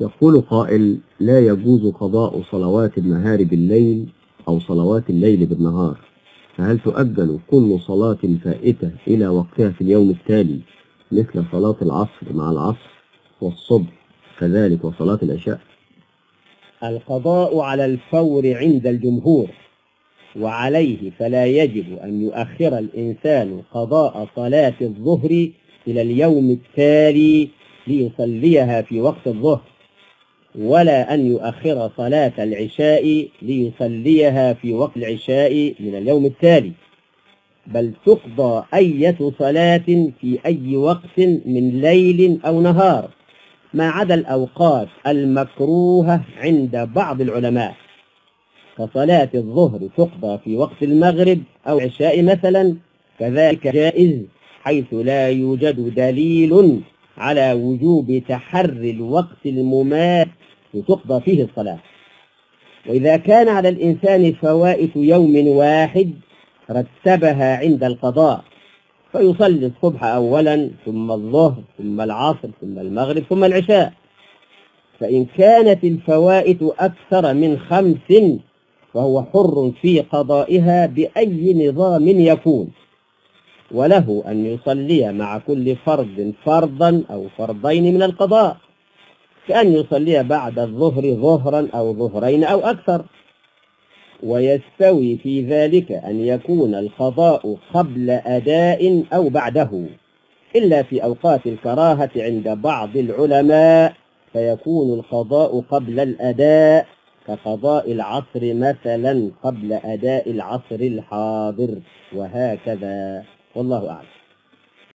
يقول قائل لا يجوز قضاء صلوات النهار بالليل أو صلوات الليل بالنهار. فهل تؤجل كل صلاة فائتة إلى وقتها في اليوم التالي مثل صلاة العصر مع العصر والصبح كذلك وصلاة العشاء؟ القضاء على الفور عند الجمهور وعليه فلا يجب أن يؤخر الإنسان قضاء صلاة الظهر إلى اليوم التالي ليصليها في وقت الظهر. ولا أن يؤخر صلاة العشاء ليصليها في وقت العشاء من اليوم التالي. بل تقضى أية صلاة في أي وقت من ليل أو نهار ما عدا الأوقات المكروهة عند بعض العلماء. كصلاة الظهر تقضى في وقت المغرب أو عشاء مثلا كذلك جائز حيث لا يوجد دليل على وجوب تحري الوقت المماس تقضى فيه الصلاة. وإذا كان على الإنسان فوائت يوم واحد رتبها عند القضاء فيصلي الصبح أولا ثم الظهر ثم العصر ثم المغرب ثم العشاء. فإن كانت الفوائت أكثر من خمس فهو حر في قضائها بأي نظام يكون. وله أن يصلي مع كل فرد فرضا أو فرضين من القضاء كأن يصلي بعد الظهر ظهرا أو ظهرين أو أكثر. ويستوي في ذلك أن يكون القضاء قبل أداء أو بعده إلا في أوقات الكراهة عند بعض العلماء فيكون القضاء قبل الأداء كقضاء العصر مثلا قبل أداء العصر الحاضر وهكذا. والله أعلم